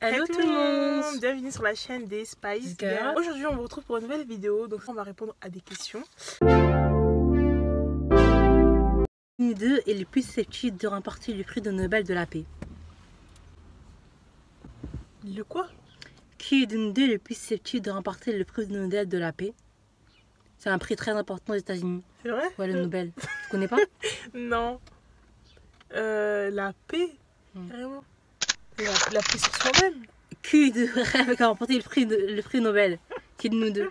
Hello tout le monde, bienvenue sur la chaîne des Spice Girls. Aujourd'hui on vous retrouve pour une nouvelle vidéo, donc on va répondre à des questions. Qui deux est le plus susceptible de remporter le prix de Nobel de la paix. Le quoi? Qui de nous deux est le plus susceptible de remporter le prix de Nobel de la paix? C'est un prix très important aux États-Unis. C'est vrai? Ouais, le Nobel. Tu connais pas Non. Euh, la paix Hmm. Vraiment la, la paix sur soi-même Qui de rêve qui a remporté le prix, de- le prix Nobel Qui de nous deux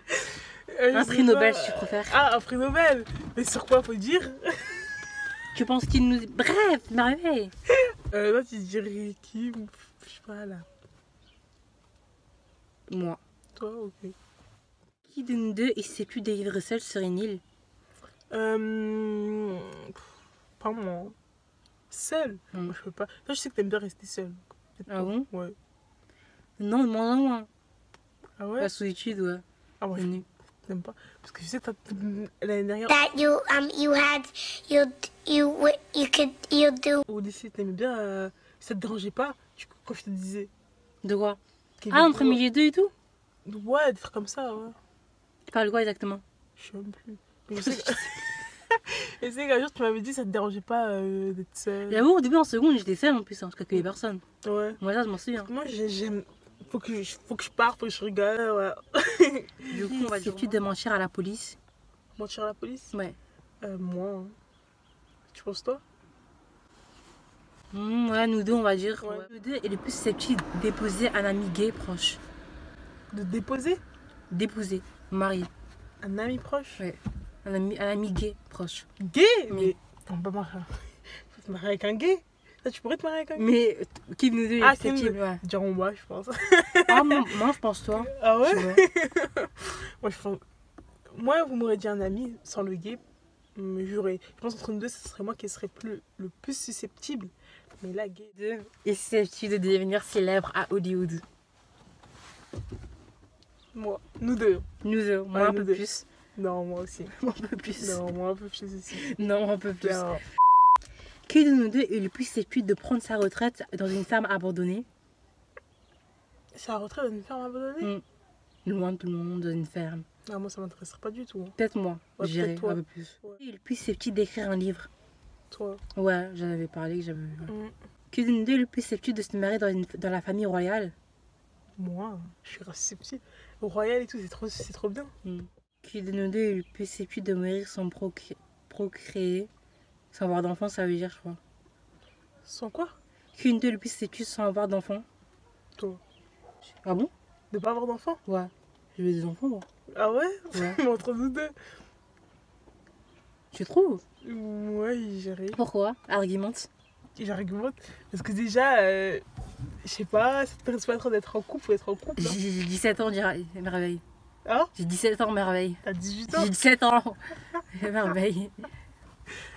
Euh, Un prix Nobel, si tu préfères. Ah, un prix Nobel Mais sur quoi faut dire Tu penses qu'il nous... Bref, merveille euh, Là tu dirais qui Je sais pas là. Moi. Toi, ok. Qui de nous deux est susceptible de vivre seul sur une île? Euh, pas moi. Seul Hmm. Moi je peux pas. Toi je sais que t'aimes bien rester seul. Peut-être Ah bon Ouais. Non, de moins en moins. Ah ouais La solitude, ouais. Ah moi je Venue. t'aime pas. Parce que je sais que t'as- l'année dernière that you um you had you you you could you do au lycée t'aimais bien. euh, ça te dérangeait pas tu- quand je te disais. De quoi Ah, entre midi et deux et tout Ouais, des trucs comme ça, ouais. Tu parles quoi exactement? Je sais même plus. Mais je sais que- je sais qu'un jour tu m'avais dit que ça te dérangeait pas euh, d'être seule. J'avoue, au début, en seconde, j'étais seule en plus, hein, je calculais personne. Ouais. Moi, ça, je m'en souviens. Moi j'ai- j'aime. Faut que, je, faut que je parte, faut que je rigole, ouais. Du coup, on va dire de mentir à la police. Mentir à la police Ouais. euh, Moi. hein. Tu penses toi Mmh, ouais, nous deux, on va dire. Ouais. Nous deux est le plus susceptible d'épouser un ami gay proche. De déposer D'épouser, marié. un ami proche Ouais. Un ami, un ami gay proche. Gay. Mais. On peut pas. Faut te marier avec un gay Là, tu pourrais te marier avec un gay Mais qui de nous deux est Ah, le qui de ouais. Diront moi, je pense. Ah, moi, moi, je pense toi. Ah ouais? Moi, je pense... moi vous m'aurez dit un ami sans le gay, mais j'aurais. Je pense entre nous deux, ce serait moi qui serais plus, le plus susceptible. Mais là, gay. Deux est susceptible de devenir célèbre à Hollywood. Moi. Nous deux. Nous deux, moi Ouais, un peu deux. plus. Non, moi aussi. Moi un peu plus. Non, moi un peu plus aussi. Non, un peu plus. Non. Qui de nous deux est le plus de prendre sa retraite dans une ferme abandonnée la retraite d'une ferme abandonnée? Mm. Loin de tout le monde, dans une ferme. Non, moi ça m'intéresserait pas du tout. hein. Peut-être moi, Ouais, j'irai un peu plus. Ouais. Qui est le plus d'écrire un livre Toi. Ouais, j'en avais parlé, que j'avais vu. Mm. Qui de nous deux est le plus de se marier dans, une, dans la famille royale Moi, je suis. Au royal et tout, c'est trop, c'est trop bien. Qui de nous deux est le susceptible de mourir sans procré- procréer Sans avoir d'enfant, ça veut dire, je crois. Sans quoi? Qui de est le susceptible sans avoir d'enfant Toi. Ah bon? De pas avoir d'enfant? Ouais. Je veux des enfants, moi. Ah ouais? Ouais. Mais entre nous deux tu trouves? Ouais, j'arrive. Pourquoi? Argumente. J'argumente. Parce que déjà, euh, je sais pas, ça t'intéresse pas trop d'être en couple ou être en couple. J'ai hein. j'ai 17 ans, dirais- merveille. Hein J'ai 17 ans, merveille. T'as 18 ans J'ai 17 ans. merveille.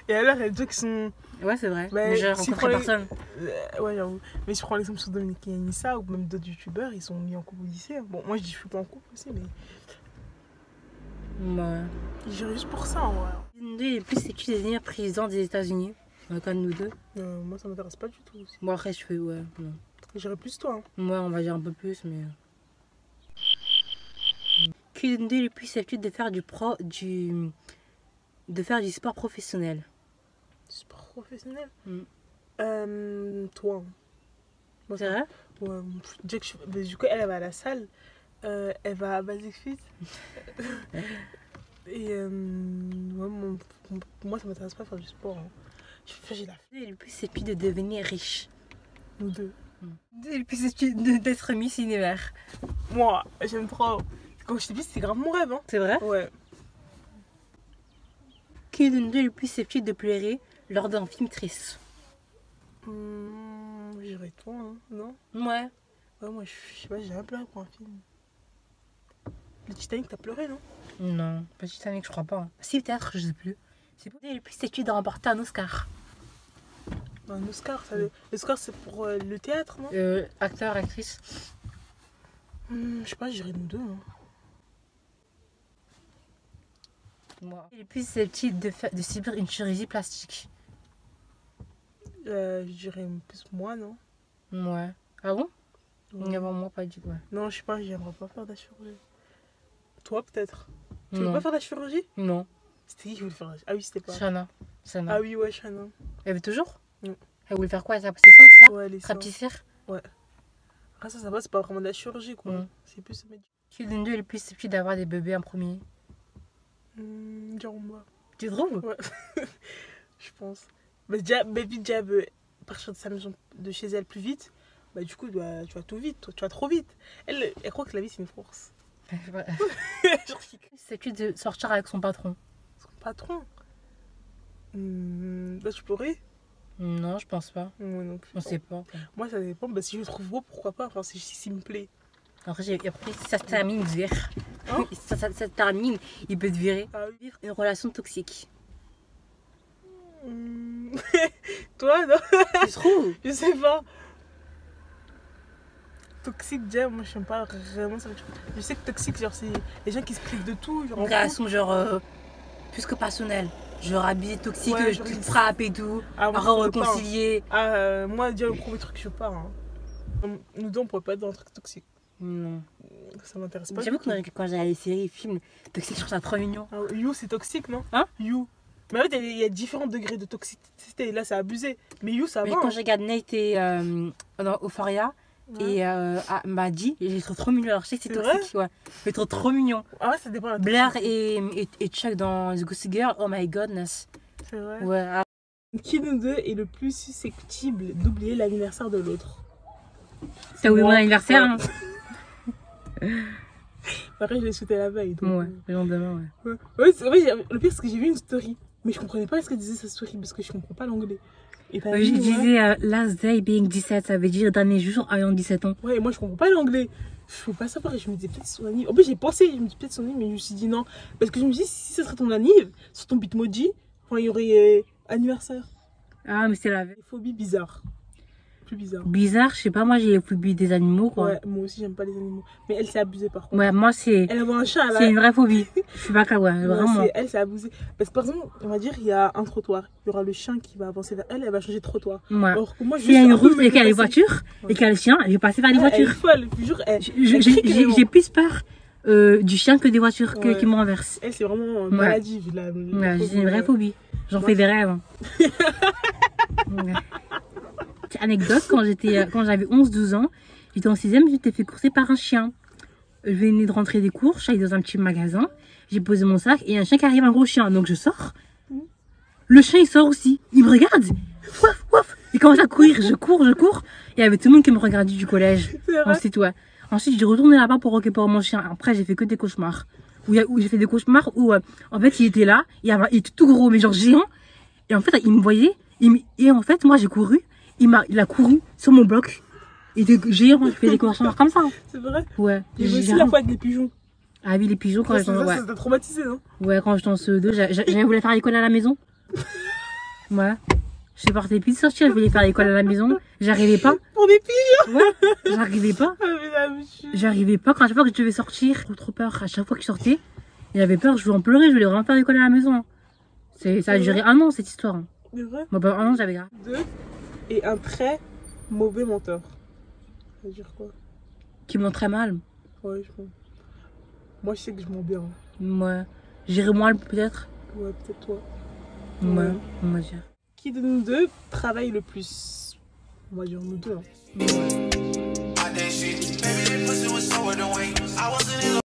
Et alors, il y a des gens qui sont. Ouais, c'est vrai. Bah, Mais j'ai si rencontré prend les- personne. Euh, ouais, j'avoue. Mais si je prends l'exemple sur Dominique et Anissa ou même d'autres youtubeurs, ils sont mis en couple au lycée. hein. Bon, moi je dis je suis pas en couple aussi, mais. Ouais. J'irais juste pour ça en vrai. Il est plus susceptible de devenir président des États-Unis. De nous deux. Euh, moi ça m'intéresse pas du tout aussi. Bon, après, je fais, ouais. non. J'irais plus toi. hein. Moi, on va dire un peu plus, mais. Nous deux est le plus susceptible de faire du pro. du. de faire du sport professionnel Sport professionnel Mm. Euh, toi. Moi, C'est vrai? Ouais, que je- du coup, elle, elle va à la salle. Euh, elle va à Basic Fit. Et euh, ouais, mon- mon- moi, ça m'intéresse pas de faire du sport. hein. Je j'ai la le plus susceptible de devenir riche nous deux. Est le plus de- d'être Miss Univers Moi, j'aime trop. Quand j'étais petite, c'était grave mon rêve. Hein. C'est vrai Ouais. Qui de nous deux est le plus susceptible de pleurer lors d'un film triste Hum, J'irais toi, hein, non Ouais. Ouais, moi, je je sais pas, j'ai jamais pleuré pour un film. Le Titanic, t'as pleuré, non Non, pas Titanic, je crois pas. Si, peut-être, je sais plus. C'est pour le plus susceptible de remporter un Oscar. Un Oscar, ça, l'Oscar, c'est pour euh, le théâtre, non Euh, acteur, actrice. Hum, Je sais pas, j'irais nous deux. hein. Moi. Il est plus susceptible de, faire, de subir une chirurgie plastique. Euh, je dirais plus moi, non? Ouais. Ah bon? Ouais. Avant moi, pas du tout. ouais. Non, je sais pas, j'aimerais pas faire de la chirurgie. Toi, peut-être? Tu veux Non. pas faire de la chirurgie? Non. C'était qui qui voulait faire la Ah oui, c'était pas. Shana. Shana. Ah oui, ouais, Shannon. Elle veut toujours? Mm. Elle voulait faire quoi? Elle passé ça, c'est ça? Ouais, les. Rapetisser Ah, ça, ça va, c'est pas vraiment de la chirurgie, quoi. Mm. C'est plus. Qui nous deux est le plus susceptible d'avoir des bébés en premier Genre moi. Tu trouves Ouais. je pense. Mais déjà, Baby elle veut partir de sa maison, de chez elle plus vite. Bah, du coup, tu vas tout vite, tu vas trop vite. Elle, elle croit que la vie, c'est une force. C'est Susceptible de sortir avec son patron son patron? Hmm, bah, tu pourrais Non, je pense pas. Moi non plus. On sait pas. Moi, ça dépend. Bah, si je le trouve beau, pourquoi pas? Enfin, si, s'il me plaît. Après, j'ai- si ça termine, vire. Hein Si ça, ça- ça se termine, il peut te virer. Ah une relation toxique. Hmm. Toi, non Tu trouves Je sais pas. Toxique, déjà, moi, je sais pas vraiment ça. Je sais que toxique, genre, c'est les gens qui se privent de tout. Genre, relation genre euh, plus que passionnelle. Genre habillé toxique, Ouais, je genre, te il- frappe et tout. Ah, moi, pas, hein. réconcilier. Ah, euh, moi, déjà, le premier truc, je pas. Hein. Nous deux, on pourrait pas être dans un truc toxique. Non. Ça m'intéresse pas. J'avoue que quand j'ai les séries, films toxiques, je trouve ça trop mignon. Ah, You, c'est toxique, non Hein You. Mais en fait, il y a différents degrés de toxicité. Là, c'est abusé. Mais You, ça Mais va. quand hein. je regarde Nate et euh, dans Euphoria Ouais. et euh, ah, Maddie, j'ai trouvé trop mignon. Alors je sais que c'est C'est toxique, ouais. Mais trop trop mignon. Ah ouais, ça dépend Blair et, et, et Chuck dans The Gossip Girl, oh my godness. C'est vrai. Ouais, ah, Qui de nous deux est le plus susceptible d'oublier l'anniversaire de l'autre? T'as oublié mon anniversaire hein Après, je l'ai souhaité la veille. donc, Ouais, le lendemain, ouais. Ouais, ouais, c'est vrai, j'ai- le pire, c'est que j'ai vu une story. Mais je comprenais pas ce que disait sa story parce que je comprends pas l'anglais. Et t'as Ouais, je disais euh, last day being 17, ça veut dire dernier jour ayant 17 ans. Ouais, et moi je comprends pas l'anglais. Je peux pas savoir. Et je me disais peut-être son anniv. En plus, j'ai pensé, je me dis peut-être son anniv, mais je me suis dit non. Parce que je me suis dit, si ce serait ton anniv, sur ton bitmoji, enfin, il y aurait euh, anniversaire. Ah, mais c'est la Des phobies bizarres. Plus bizarres. Bizarre, je sais pas, moi j'ai les phobies des animaux, quoi. Ouais, moi aussi, j'aime pas les animaux. Mais elle s'est abusée par contre. Ouais, moi c'est Elle avait un chat, elle a- c'est une vraie phobie. Je suis pas ouais, Ouais, vraiment. elle s'est abusée. Parce que par exemple, on va dire, il y a un trottoir. Il y aura le chien qui va avancer vers elle, elle va changer de trottoir. Ouais. Alors que moi, je S'il y a une route et qu'il y a les voitures et qu'il y a le chien, je vais passer vers les Elle est voitures. folle, elle, J'ai j'ai plus peur euh, du chien que des voitures que- qui me renversent. Elle, c'est vraiment Ouais. maladive. La, la Ouais, phobie, c'est une vraie phobie. J'en fais des rêves. hein. Anecdote, quand j'étais, euh, quand j'avais 11-12 ans, j'étais en 6ème, j'étais fait courser par un chien. Je venais de rentrer des cours, je suis allée dans un petit magasin, j'ai posé mon sac et un chien qui arrive, un gros chien. Donc je sors. Le chien il sort aussi. Il me regarde. Waf, waf. Il commence à courir. Je cours, je cours. Il y avait tout le monde qui me regardait du collège. Vrai. Ensuite, ouais. Ensuite, j'ai retourné là-bas pour récupérer mon chien. Après, j'ai fait que des cauchemars. Où, j'ai fait des cauchemars où, euh, en fait, il était là. Il, avait- il était tout gros, mais genre géant. Et en fait, il me voyait. il me- et en fait, moi, j'ai couru. Il m'a, il a couru sur mon bloc. Il était géant. Je fais des cauchemars comme ça. C'est vrai. Ouais. J'ai- aussi j'ai- la fois avec les pigeons. Ah oui, les pigeons, quand Ça, j'étais en, ouais. ça t'a traumatisé, non? Ouais, quand j'étais en CE2, j'a- j'a- j'avais voulu faire l'école à la maison. Ouais. Je suis partie plus de sortir, je voulais faire l'école à la maison. J'arrivais pas. Pour des pigeons? Ouais. J'arrivais pas. Ah. J'arrivais pas quand à chaque fois que je devais sortir. Trop trop peur. À chaque fois que je sortais, j'avais peur, je voulais en pleurer, je voulais vraiment faire l'école à la maison. C'est, ça a duré un an cette histoire. hein. C'est vrai. Moi, bah, un an, j'avais grave. Deux et un très mauvais menteur. Ça veut dire quoi? Qui ment très mal Ouais, je pense. Moi, je sais que je mens bien. Ouais. J'irai moins, peut-être Ouais, peut-être toi. Ouais, ouais, on va dire. Qui de nous deux travaille le plus? On va dire nous deux. Hein. Ouais.